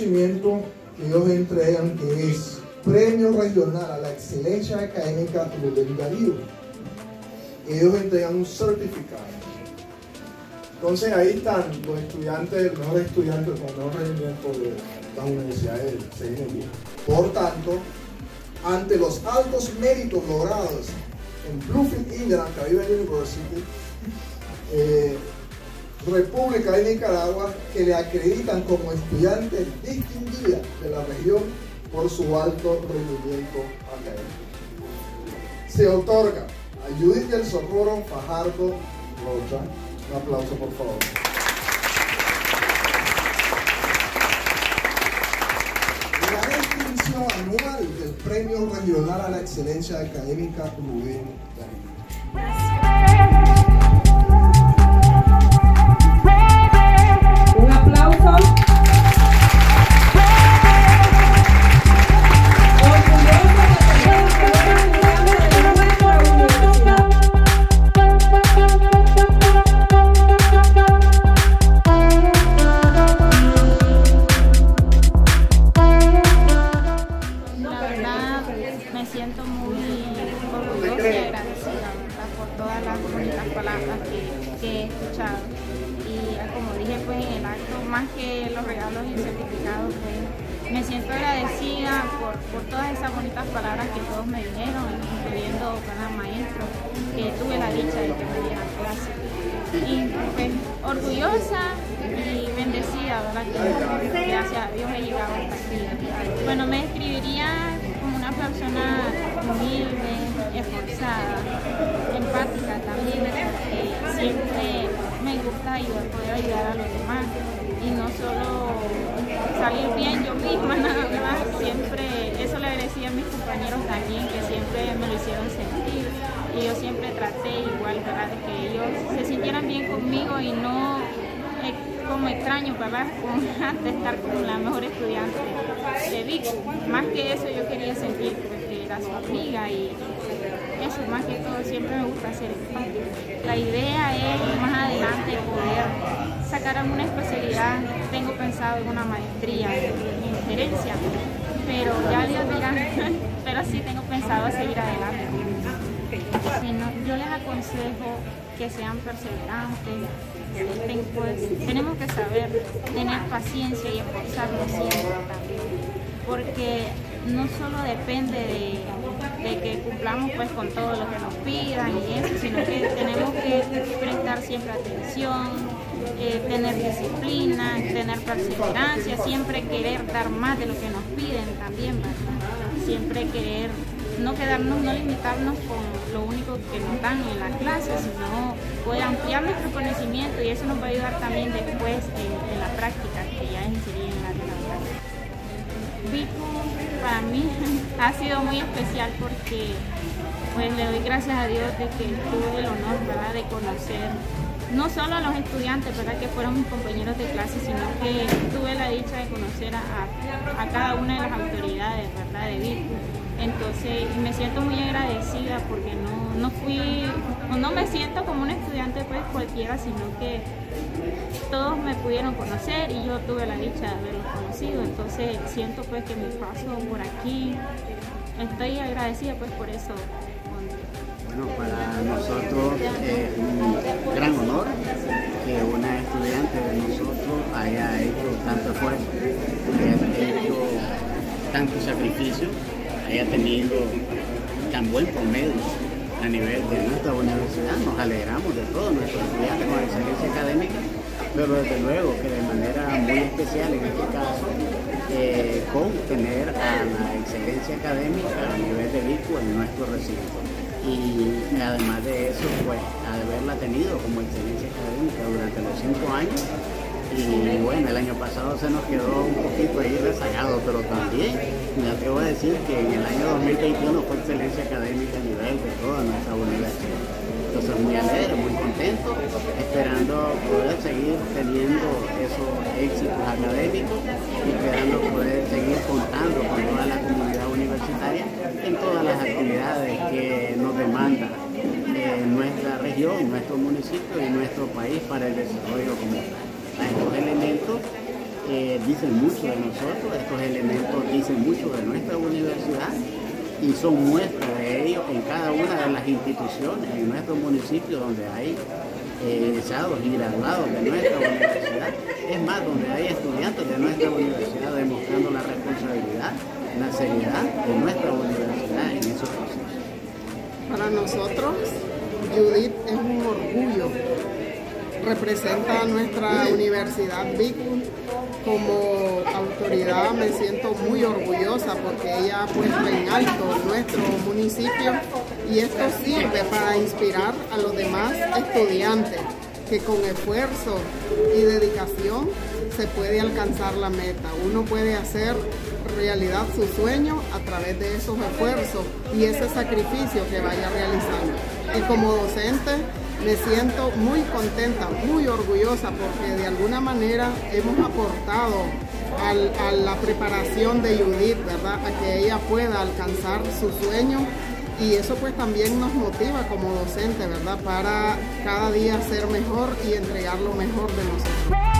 evento que ellos entregan que es Premio Regional a la Excelencia Académica Rubén Darío. Ellos entregan un certificado. Entonces ahí están los estudiantes, los mejores estudiantes con mejor rendimiento de las universidades del. Por tanto, ante los altos méritos logrados en Bluefield Ingram Caribbean University, República de Nicaragua, que le acreditan como estudiante distinguida de la región por su alto rendimiento académico. Se otorga a Judith del Socorro Fajardo Rocha. Un aplauso, por favor. La distinción anual del Premio Regional a la Excelencia Académica Rubén Darío. Verdad me siento muy orgullosa y agradecida por todas las bonitas palabras que he escuchado. Que los regalos y certificados, pues me siento agradecida por, por todas esas bonitas palabras que todos me dijeron, incluyendo cada maestro, que tuve la dicha de que me dieran clase. Y pues orgullosa y bendecida, ¿verdad? Que gracias a Dios he llegado hasta aquí. Bueno, me describiría como una persona humilde, esforzada, empática también, porque siempre me gusta ayudar, poder ayudar a los demás y no solo salir bien yo misma, nada más, siempre, eso le agradecía a mis compañeros también, que siempre me lo hicieron sentir y yo siempre traté igual, ¿verdad? De que ellos se sintieran bien conmigo y no eh, como extraño, ¿verdad? Como antes estar con la mejor estudiante Más que eso yo quería sentir que era su amiga y eso, más que todo, siempre me gusta hacer. La idea es más adelante poder sacar alguna especialidad. Tengo pensado en una maestría en gerencia, pero ya Dios dirá, pero sí tengo pensado seguir adelante. Yo les aconsejo que sean perseverantes, pues, tenemos que saber tener paciencia y esforzarnos siempre porque no solo depende de, que cumplamos pues con todo lo que nos pidan y eso, sino que tenemos que prestar siempre atención, eh, tener disciplina, tener perseverancia, siempre querer dar más de lo que nos piden también. Siempre querer no quedarnos, no limitarnos con lo único que nos dan en la clase, sino poder ampliar nuestro conocimiento y eso nos va a ayudar también después en, en la práctica, que ya sería en la de la Vico para mí ha sido muy especial porque pues le doy gracias a Dios de que tuve el honor ¿verdad? de conocer no solo a los estudiantes ¿verdad? que fueron mis compañeros de clase, sino que tuve la dicha de conocer a, a- cada una de las autoridades ¿verdad? de Vico. Entonces me siento muy agradecida porque no, no fui, no me siento como un estudiante pues cualquiera, sino que todos me pudieron conocer y yo tuve la dicha de haberlos conocido. Entonces siento pues que mi paso por aquí, estoy agradecida pues por eso. Bueno, para nosotros es un gran honor que una estudiante de nosotros haya hecho tanto esfuerzo, haya hecho tanto sacrificio, haya tenido tan buen promedio a nivel de nuestra universidad. Nos alegramos de todos nuestros estudiantes con excelencia académica, pero desde luego que de manera muy especial en este caso, eh, con tener a la excelencia académica a nivel de ICU en nuestro recinto y además de eso, pues haberla tenido como excelencia académica durante los cinco años. Y bueno, el año pasado se nos quedó un poquito ahí rezagado, pero también me atrevo a decir que en el año 2021 fue excelencia académica a nivel de toda nuestra universidad. Entonces muy alegre, muy contento, esperando poder seguir teniendo esos éxitos académicos y esperando poder seguir contando con toda la comunidad universitaria en todas las actividades que nos demanda eh, nuestra región, nuestro municipio y nuestro país para el desarrollo. A estos elementos eh, dicen mucho de nosotros, estos elementos dicen mucho de nuestra universidad y son muestras de ellos en cada una de las instituciones, en nuestro municipio donde hay eh, egresados y graduados de nuestra universidad, es más, donde hay estudiantes de nuestra universidad demostrando la responsabilidad, la seriedad de nuestra universidad en esos procesos. Para nosotros, Judith es un orgullo. Representa a nuestra universidad Bicul como autoridad. Me siento muy orgullosa porque ella ha puesto en alto nuestro municipio y esto sirve para inspirar a los demás estudiantes que con esfuerzo y dedicación se puede alcanzar la meta. Uno puede hacer realidad su sueño a través de esos esfuerzos y ese sacrificio que vaya realizando. Y como docente me siento muy contenta, muy orgullosa porque de alguna manera hemos aportado a la preparación de Judith, ¿verdad? A que ella pueda alcanzar su sueño y eso pues también nos motiva como docente, ¿verdad? Para cada día ser mejor y entregar lo mejor de nosotros.